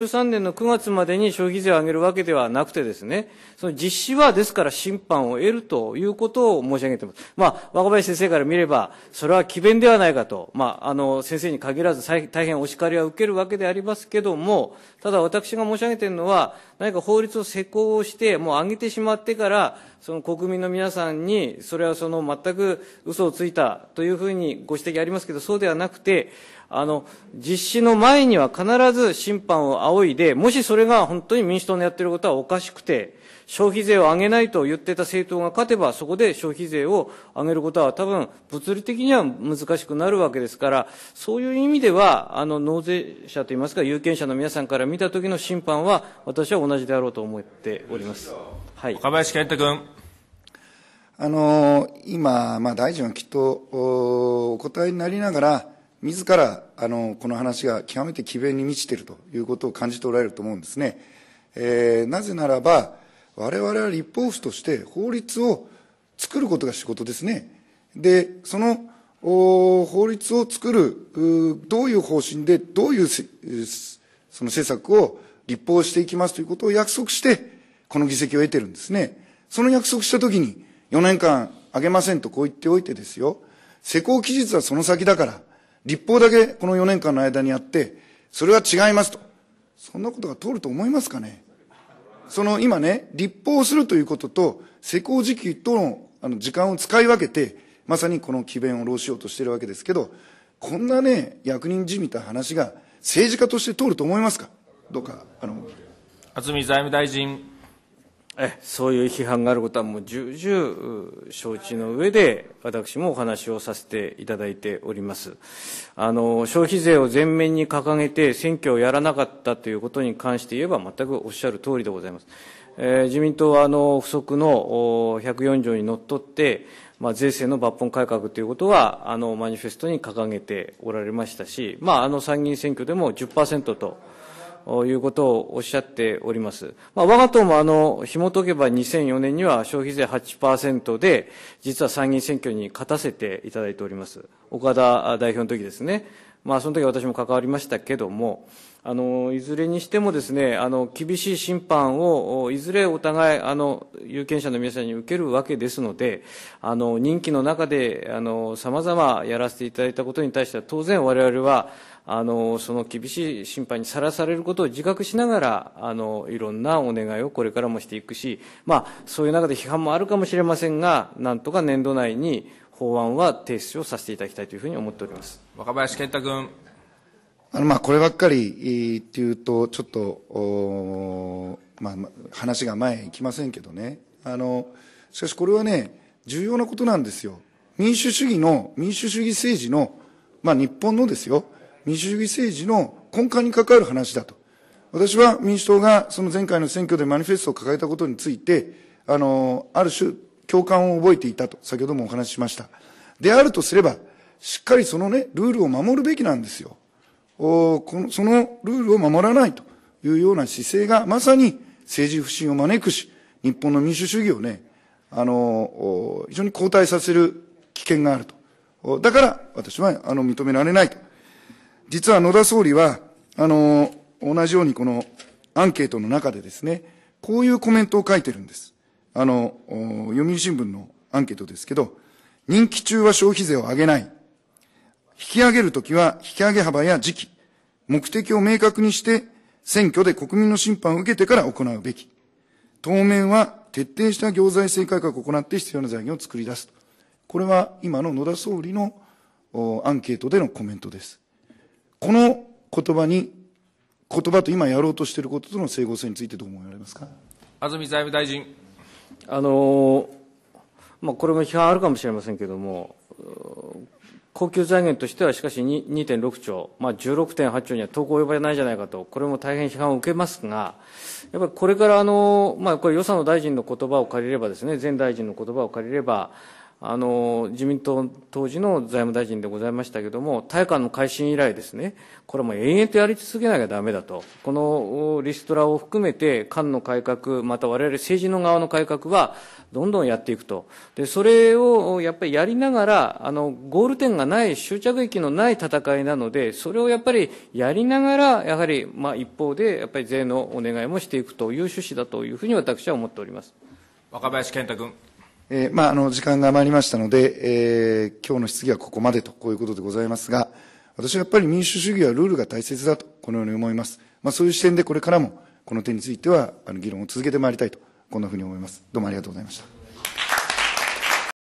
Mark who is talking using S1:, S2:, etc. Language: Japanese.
S1: 2013年の9月までに消費税を上げるわけではなくてですね、その実施はですから審判を得るということを申し上げています。まあ、若林先生から見れば、それは詭弁ではないかと、まあ、あの、先生に限らず大変お叱りは受けるわけでありますけども、ただ私が申し上げているのは、何か法律を施行して、もう上げてしまってから、その国民の皆さんに、それはその全く嘘をついたというふうにご指摘ありますけど、そうではなくて、あの、実施の前には必ず審判を仰いで、もしそれが本当に民主党のやってることはおかしくて、消費税を上げないと言ってた政党が勝てば、そこで消費税を上げることは多分、物理的には難しくなるわけですから、そういう意味では、あの、納税者といいますか、有権者の皆さんから見た時の審判は、私は同じであろうと思っております。
S2: はい。岡林健太君。
S3: あの、今、まあ、大臣はきっとお、お答えになりながら、自らあのこの話が極めて詭弁に満ちているということを感じておられると思うんですね。えー、なぜならば、我々は立法府として法律を作ることが仕事ですね。で、その法律を作る、どういう方針で、どういうその政策を立法していきますということを約束して、この議席を得てるんですね。その約束したときに、4年間あげませんとこう言っておいてですよ、施行期日はその先だから、立法だけこの4年間の間にやって、それは違いますと。そんなことが通ると思いますかねその今ね、立法するということと、施行時期とのあの時間を使い分けて、まさにこの詭弁を浪しようとしているわけですけど、こんなね、役人じみた話が政治家として通ると思いますか？どうか、あの。
S2: 渥美財務大臣。
S1: そういう批判があることはもう重々承知の上で、私もお話をさせていただいております。あの、消費税を前面に掲げて選挙をやらなかったということに関して言えば全くおっしゃる通りでございます。えー、自民党はあの、不足の104条にのっとって、まあ、税制の抜本改革ということは、あの、マニフェストに掲げておられましたし、まあ、あの参議院選挙でも10%と、いうことをおっしゃっております。まあ、我が党もあの、紐解けば2004年には消費税8%で、実は参議院選挙に勝たせていただいております。岡田代表の時ですね。まあ、その時私も関わりましたけれども、あの、いずれにしてもですね、あの、厳しい審判を、いずれお互い、あの、有権者の皆さんに受けるわけですので、あの、任期の中で、あの、様々やらせていただいたことに対しては、当然我々は、あの、その厳しい審判にさらされることを自覚しながら、あの、いろんなお願いをこれからもしていくし、まあ、そういう中で批判もあるかもしれませんが、なんとか年度内に法案は提出をさせていただきたいというふうに思っております。
S2: 若林健太君。
S3: あの、まあ、こればっかりっていうと、ちょっと、おまあ、話が前へ行きませんけどね。あの、しかしこれはね、重要なことなんですよ。民主主義の、民主主義政治の、まあ、日本のですよ、民主主義政治の根幹に関わる話だと。私は民主党がその前回の選挙でマニフェストを掲げたことについて、あの、ある種共感を覚えていたと、先ほどもお話ししました。であるとすれば、しっかりそのね、ルールを守るべきなんですよ。おこのそのルールを守らないというような姿勢が、まさに政治不信を招くし、日本の民主主義をね、あの、非常に後退させる危険があると。だから、私は、あの、認められないと。実は野田総理は、あの、同じようにこのアンケートの中でですね、こういうコメントを書いてるんです。あの、読売新聞のアンケートですけど、任期中は消費税を上げない。引き上げるときは引き上げ幅や時期、目的を明確にして選挙で国民の審判を受けてから行うべき。当面は徹底した行財政改革を行って必要な財源を作り出す。これは今の野田総理のアンケートでのコメントです。この言葉に、言葉と今やろうとしていることとの整合性についてどう思われますか？
S2: 安住財務大臣。
S1: あの、まあ、これも批判あるかもしれませんけれども、恒久財源としてはしかし2.6兆、まあ、16.8兆には遠く及ばれないじゃないかと、これも大変批判を受けますが、やっぱりこれからあの、まあ、これ、予算の大臣の言葉を借りればですね、前大臣の言葉を借りれば、あの自民党当時の財務大臣でございましたけれども、大会の改新以来ですね、これも延々とやり続けなきゃだめだと、このリストラを含めて、官の改革、またわれわれ政治の側の改革は、どんどんやっていくと、でそれをやっぱりやりながら、あのゴール点がない、終着駅のない戦いなので、それをやっぱりやりながら、やはり、まあ、一方で、やっぱり税のお願いもしていくという趣旨だというふうに私は思っております。
S2: 若林健太君。
S3: えー、まあ、あの、時間が余りましたので、えー、今日の質疑はここまでと、こういうことでございますが、私はやっぱり民主主義はルールが大切だと、このように思います。まあ、そういう視点でこれからも、この点については、あの、議論を続けてまいりたいと、こんなふうに思います。どうもありがとうございました。